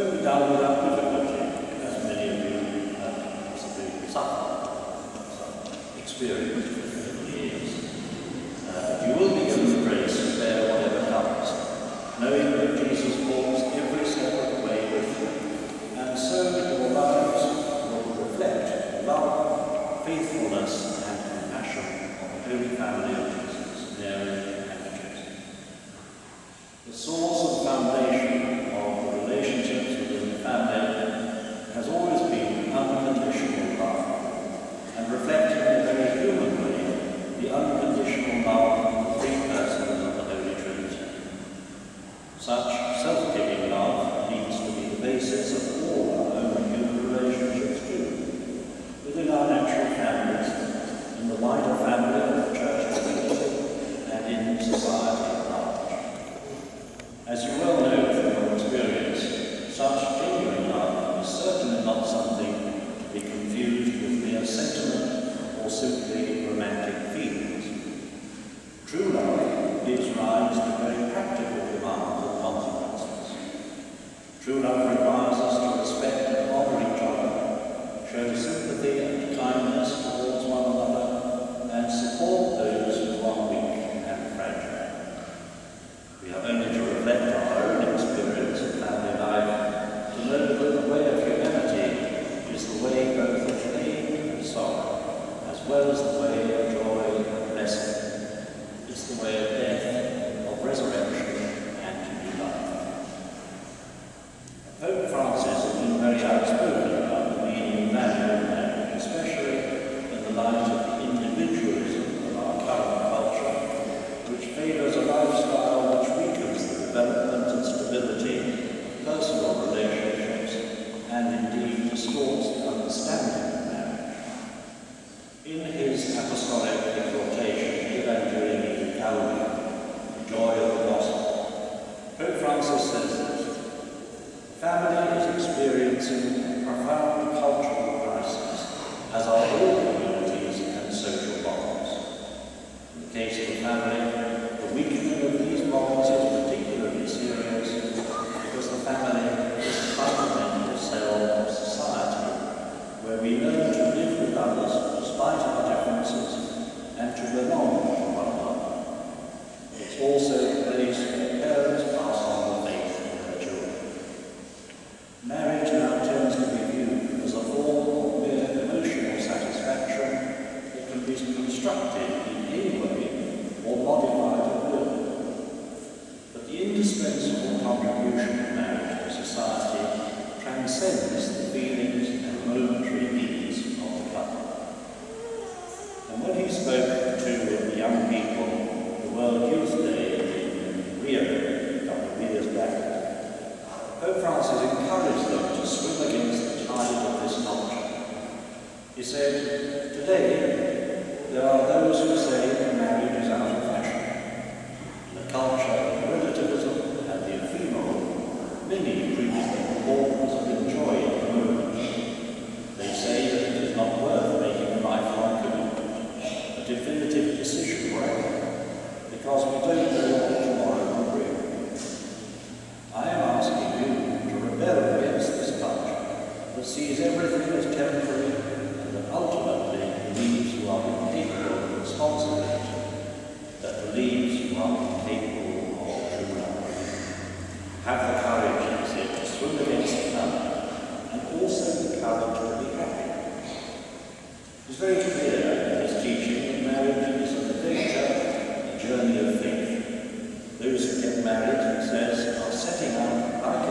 When we difficulty, that, as many of you uh, have possibly suffered some experience years. Uh, you will be given the grace to bear whatever comes, knowing that Jesus walks every step of the way with you, and so your lives will reflect love, faithfulness, and compassion of the Holy Family of Jesus, Mary and Joseph. The source of foundation Mary today there are those who say that marriage is out of fashion. The culture of relativism and the ephemeral, many preach the importance of enjoying the moment. They say that it is not worth making a lifelong commitment, a definitive decision, rather, because we don't know very clear in his teaching that marriage is the picture, a journey of faith. Those who get married, he says, are setting out like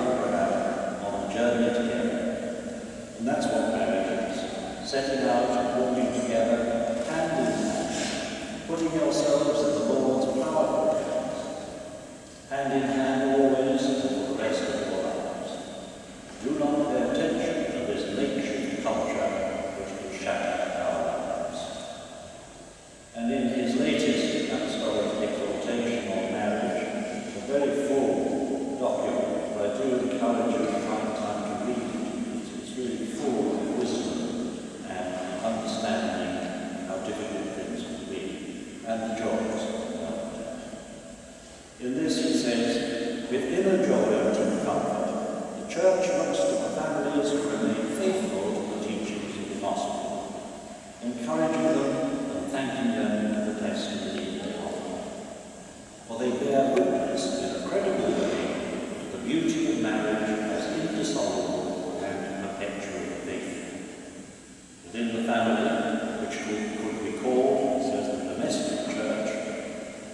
on a journey together. And that's what marriage is. Setting out and walking together, hand putting ourselves. encouraging them and thanking them for the testimony they offer. For they bear witness in a credible way to the beauty of marriage as indissoluble and perpetual faith. Within the family, which could be called, says the domestic church,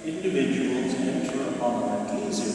individuals enter upon an ecclesial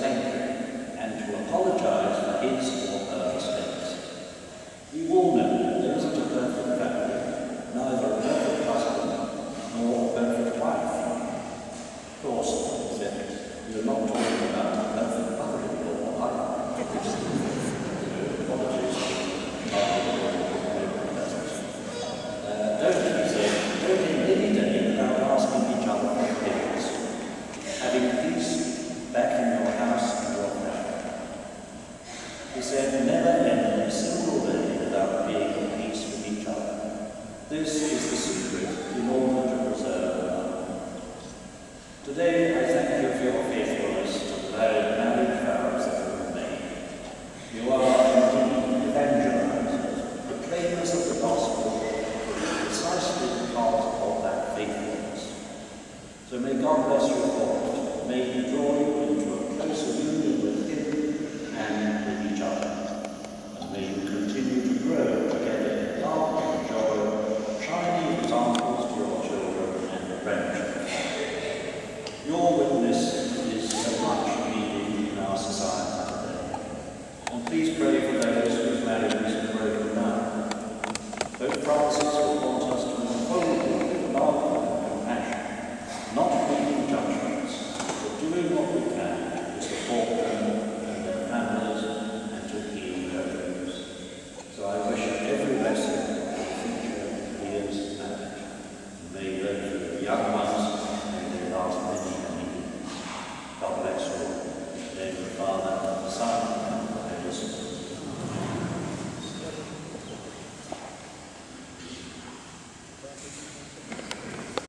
thank you.